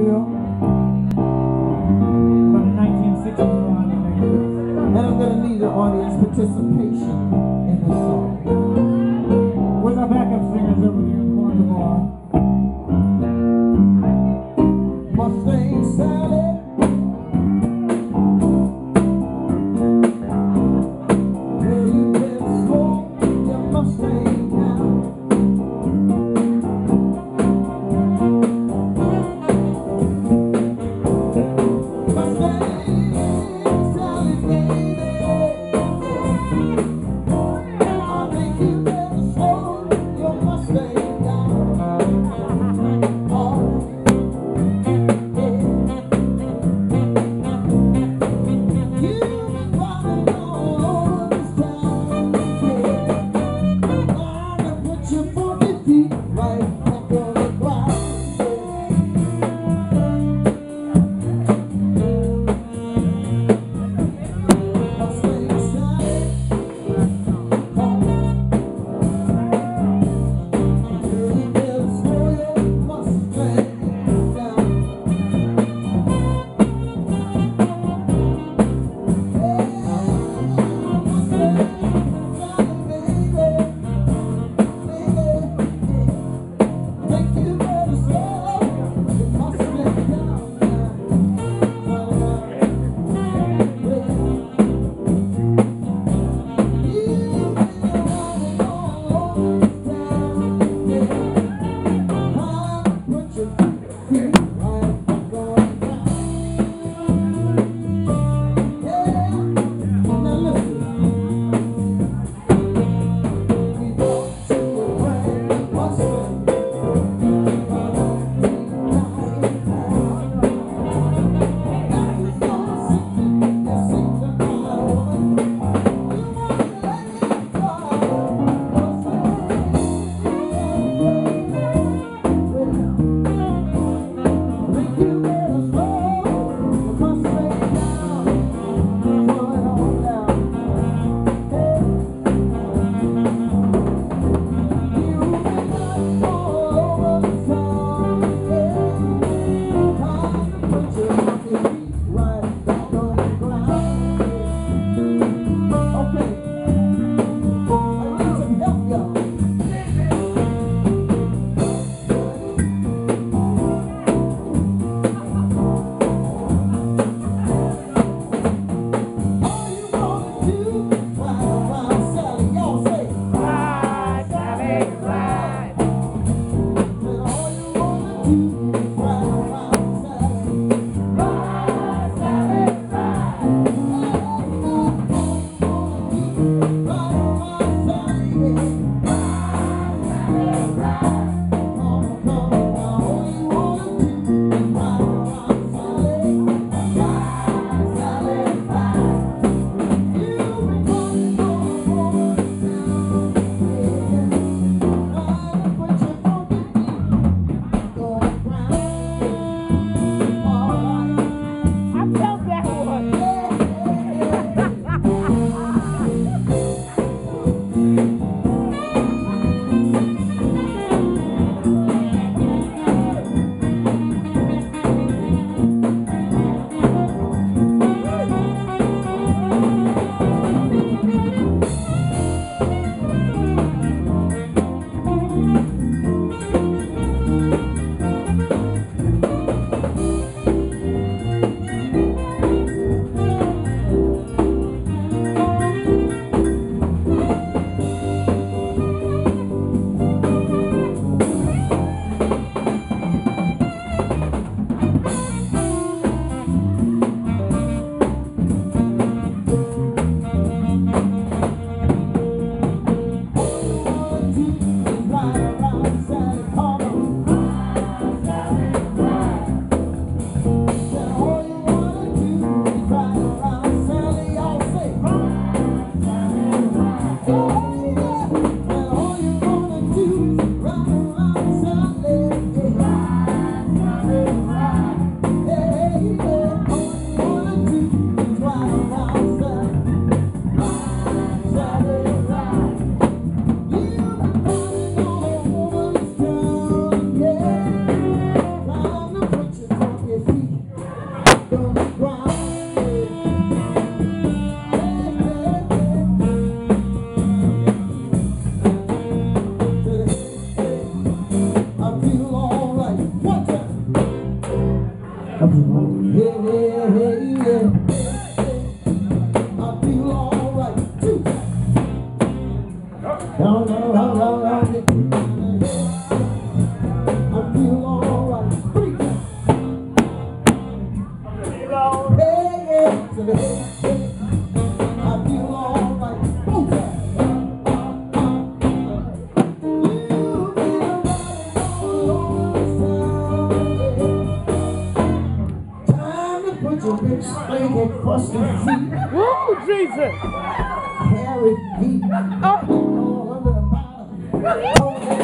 Emporio from 1961. And I'm going to need the audience participation. Down, down, down. Put your big spanking crusty feet, Woo, Jesus. carry feet, Oh, ah. all under the bottom.